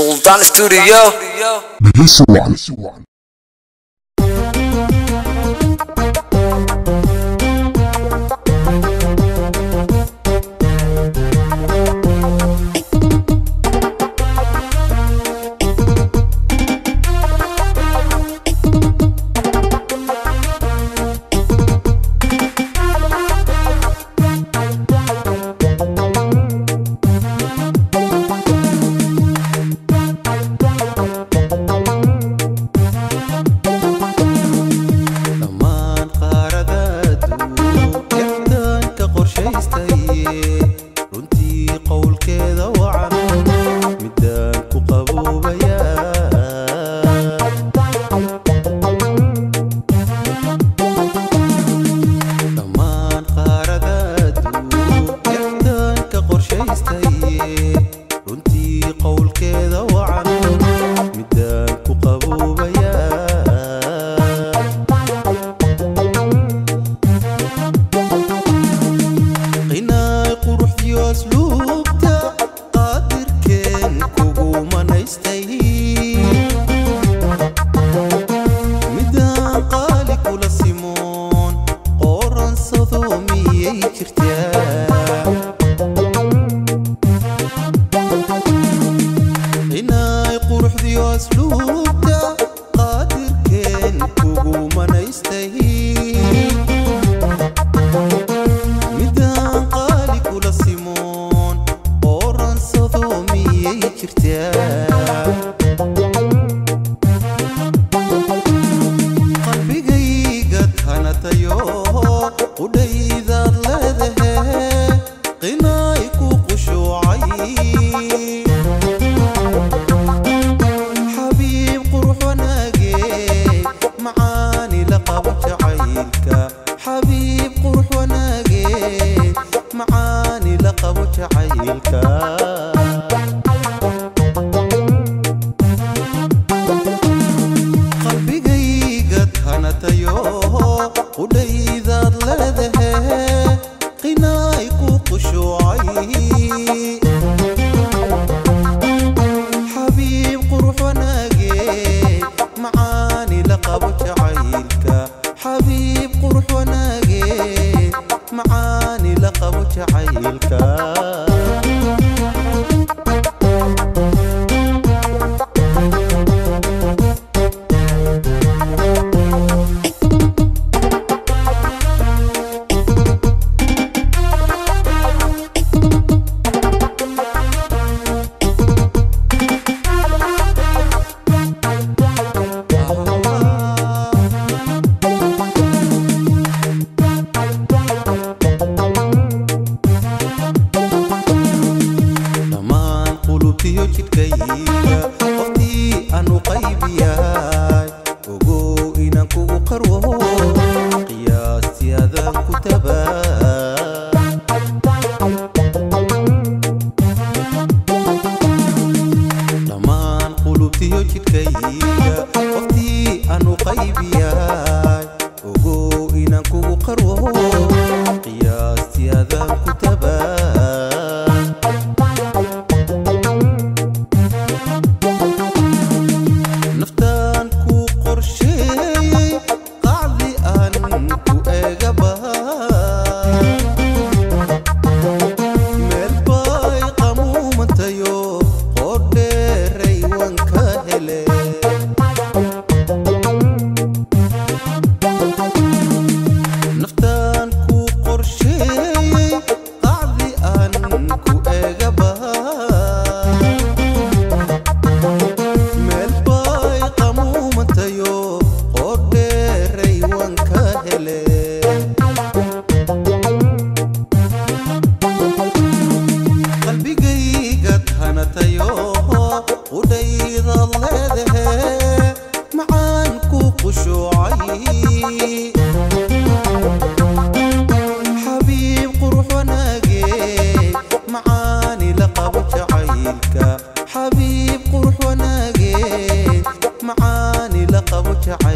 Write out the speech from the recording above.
Sultan Studio. This one. que quedó خليك ارتاح هنا يقرح ذي اسلوب ده قادر كان وقوم انا يستهين مدان قالي كل السيمون اوران صدومي ارتاح உடைய وينك بكيفة وقتي أنو قيبي هاي وقو إنك وقروه قياستي هذا كتبا لمان قلوبتي يوجد كيفة وقتي أنو قيبي هاي وقو إنك وقروه